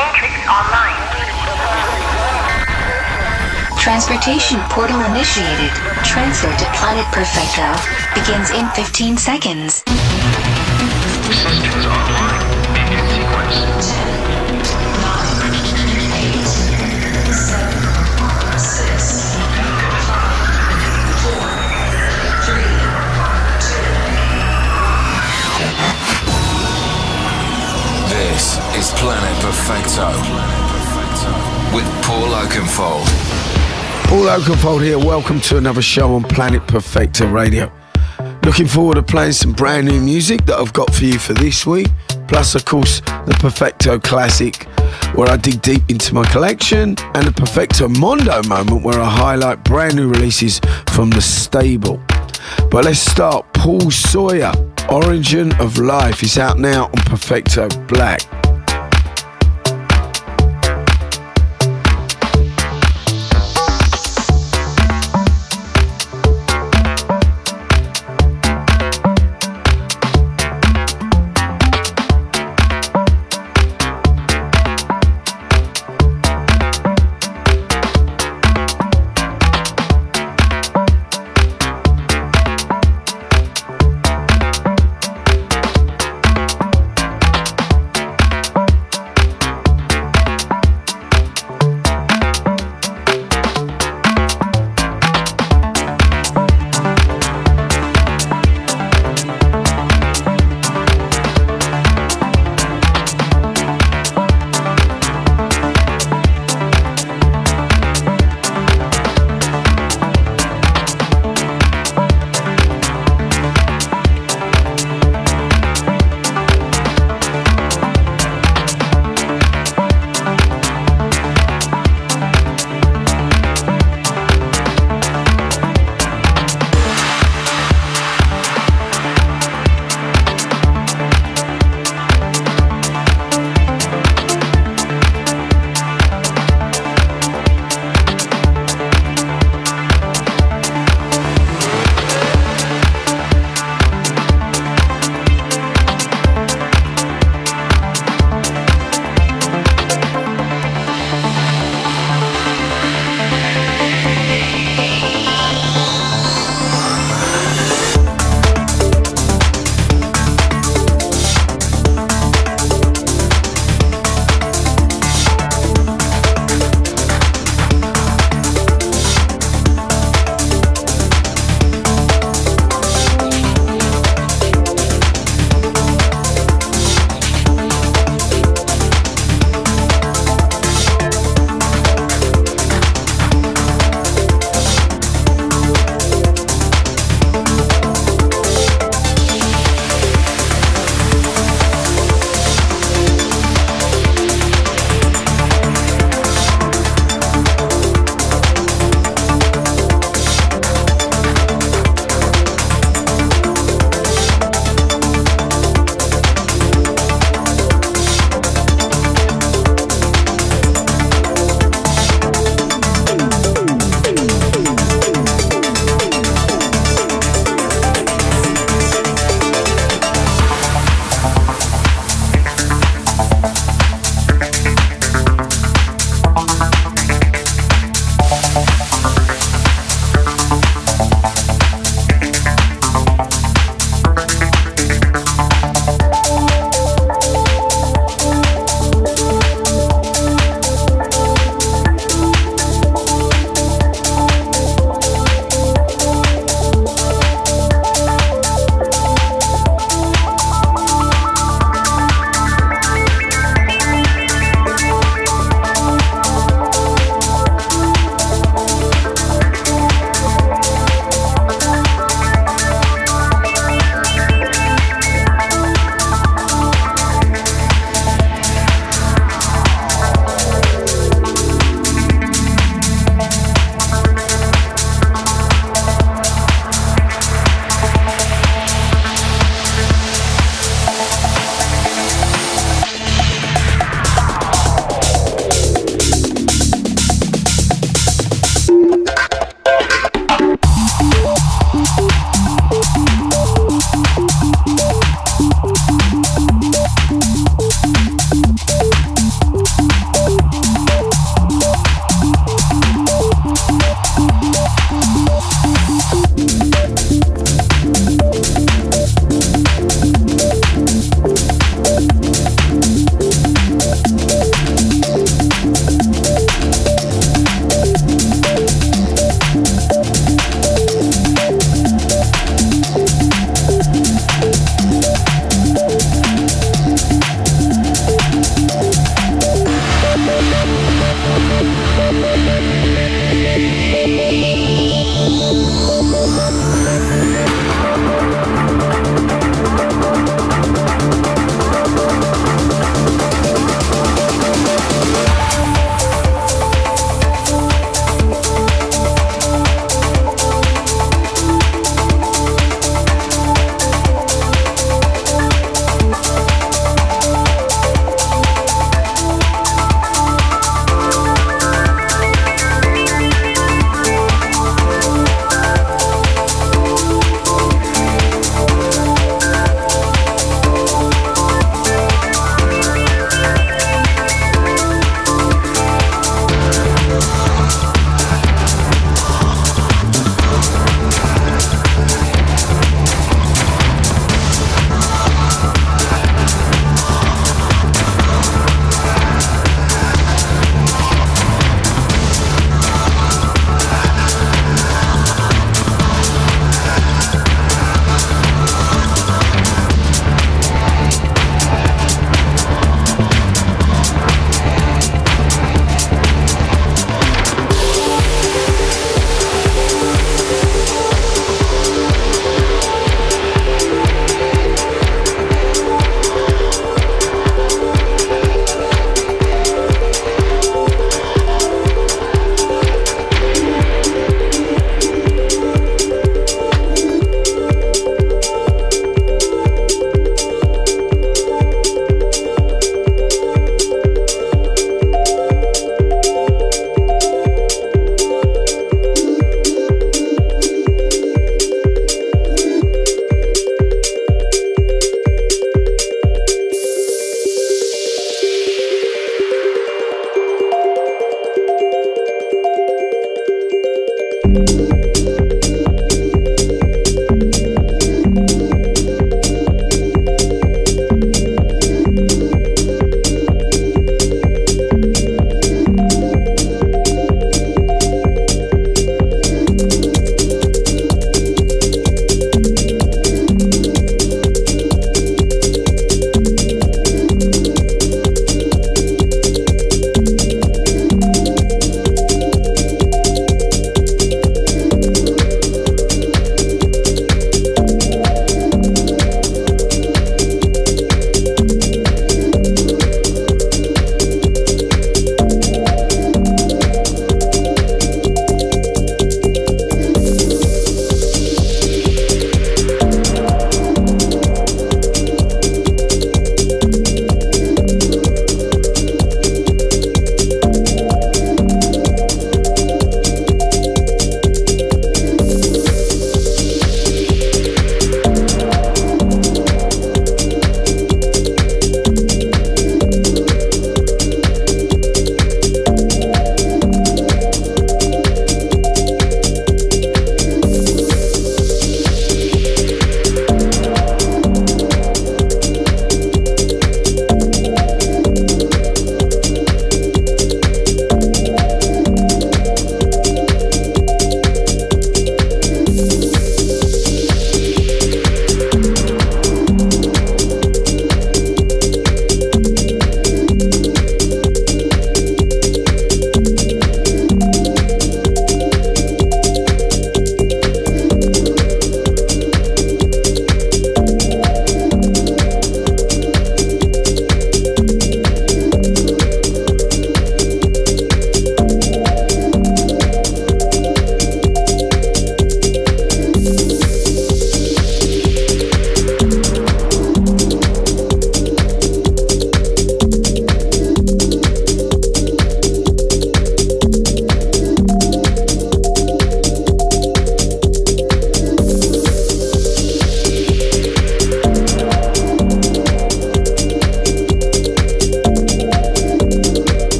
Matrix online. Transportation portal initiated. Transfer to Planet Perfecto begins in 15 seconds. Systems online. Begin sequence. Is Planet Perfecto with Paul Oakenfold. Paul Oakenfold here. Welcome to another show on Planet Perfecto Radio. Looking forward to playing some brand new music that I've got for you for this week. Plus, of course, the Perfecto Classic, where I dig deep into my collection, and the Perfecto Mondo moment, where I highlight brand new releases from the stable. But let's start. Paul Sawyer, Origin of Life, is out now on Perfecto Black.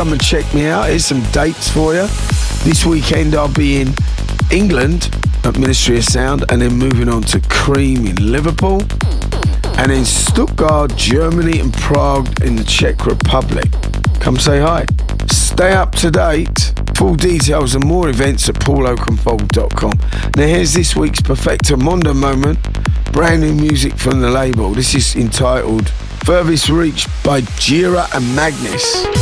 Come and check me out. Here's some dates for you. This weekend I'll be in England at Ministry of Sound and then moving on to Cream in Liverpool and in Stuttgart, Germany and Prague in the Czech Republic. Come say hi. Stay up to date. Full details and more events at pauloakenfold.com. Now here's this week's Perfecto Mondo moment. Brand new music from the label. This is entitled Furthest Reach by Jira and Magnus.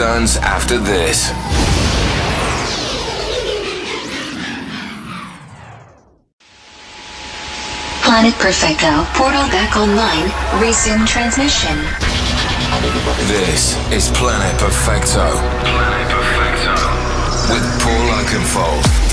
Returns after this. Planet Perfecto portal back online. Resume transmission. This is Planet Perfecto Planet Perfecto. with Paul Oakenfold.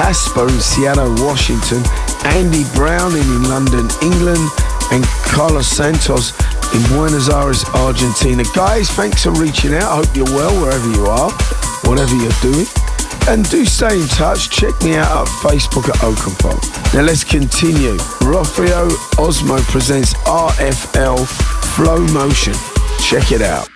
Casper in Seattle, Washington. Andy Browning in London, England. And Carlos Santos in Buenos Aires, Argentina. Guys, thanks for reaching out. I hope you're well wherever you are, whatever you're doing. And do stay in touch. Check me out at Facebook at Oakenfold. Now let's continue. Rafael Osmo presents RFL Flow Motion. Check it out.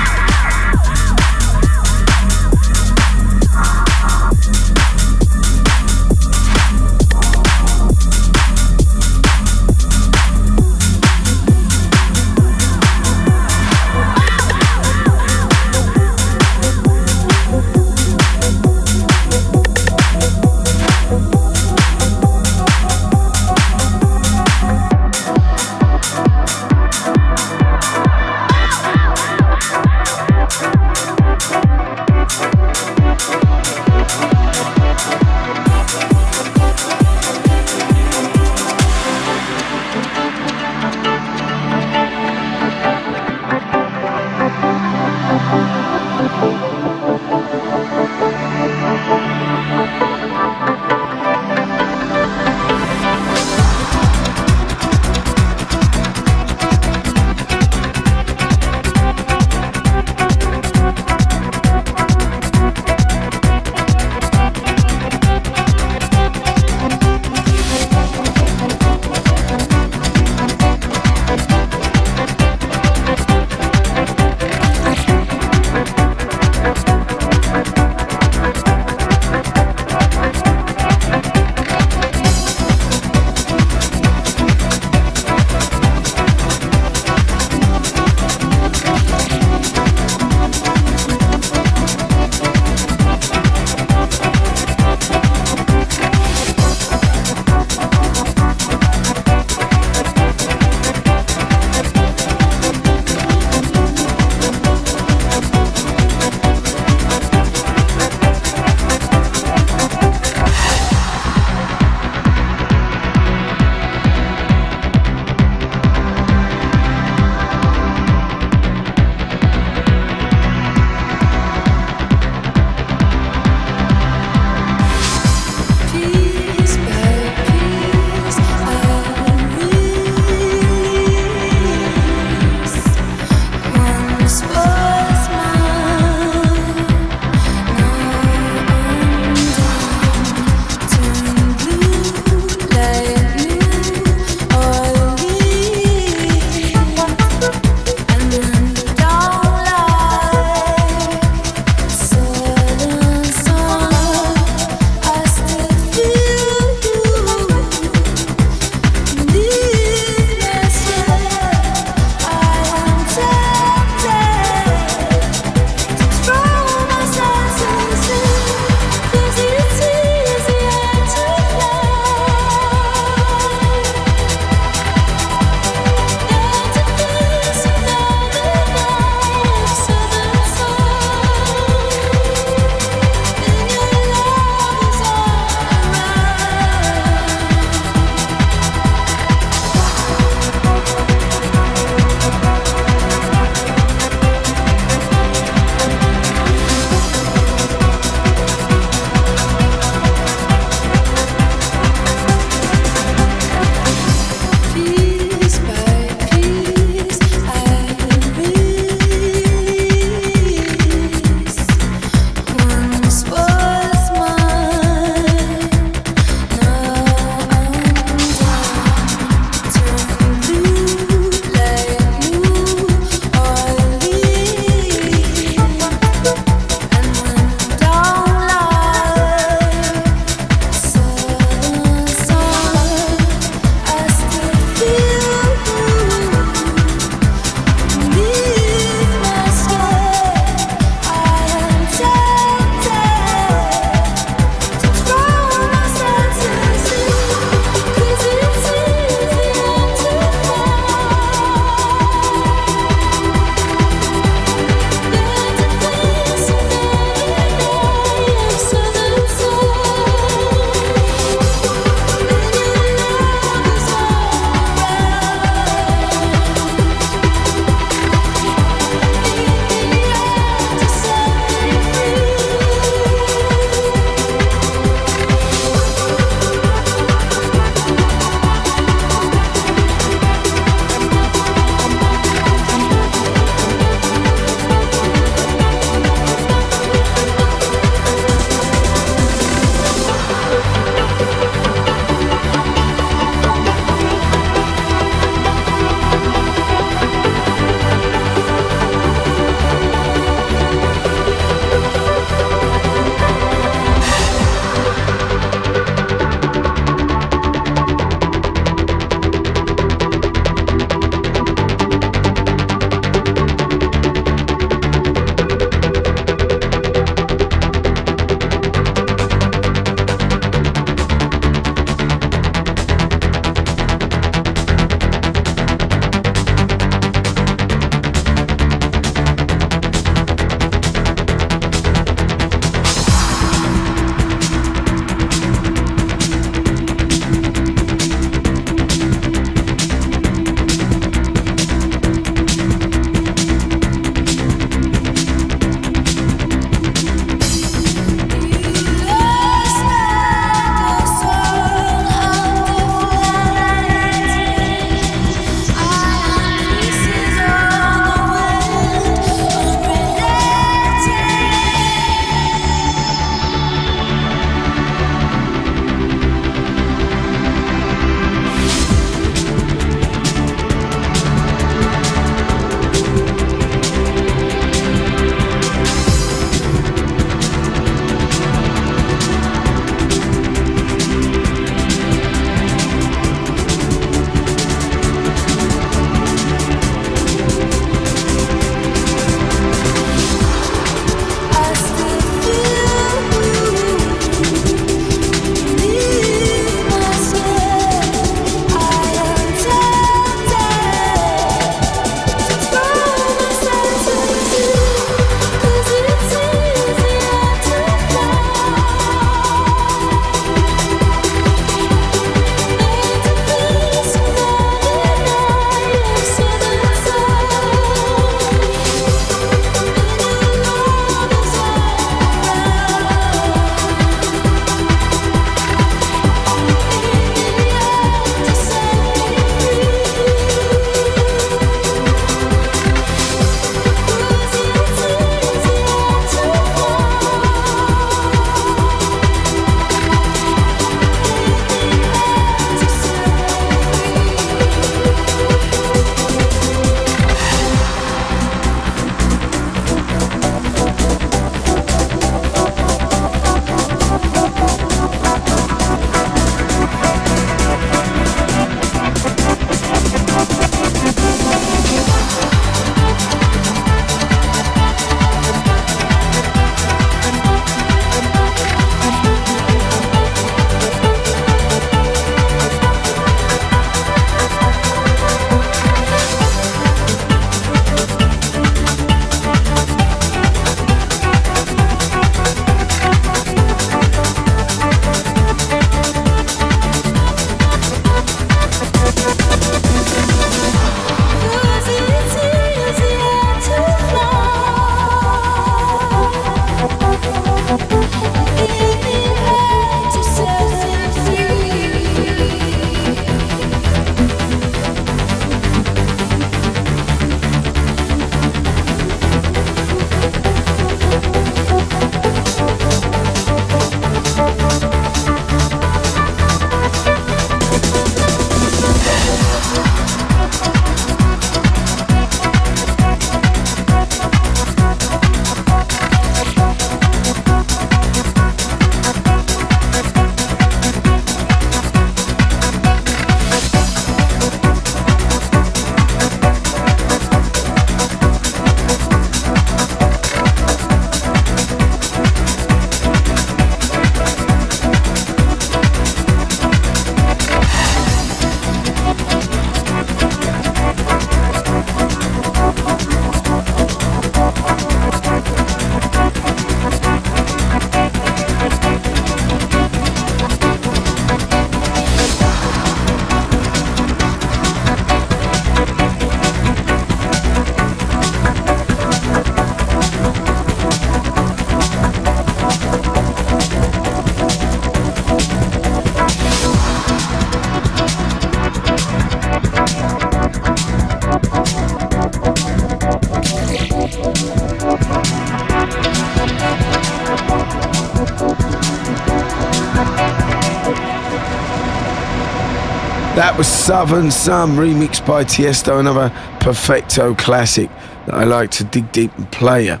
Southern Sun remixed by Tiesto, another perfecto classic that I like to dig deep and play up.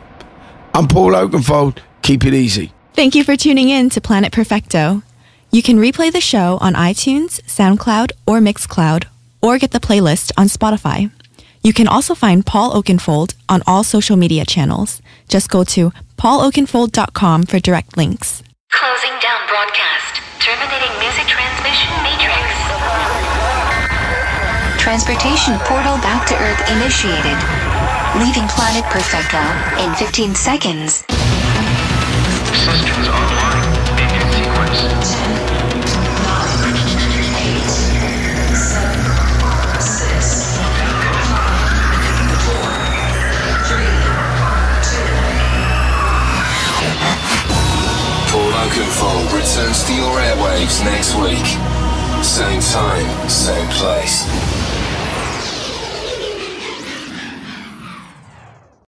I'm Paul Oakenfold. Keep it easy. Thank you for tuning in to Planet Perfecto. You can replay the show on iTunes, SoundCloud, or Mixcloud, or get the playlist on Spotify. You can also find Paul Oakenfold on all social media channels. Just go to pauloakenfold.com for direct links. Transportation portal back to Earth initiated. Leaving planet Perfecto in 15 seconds. Systems online. In sequence. Paul Oakenfold returns to your airwaves next week. Same time, same place.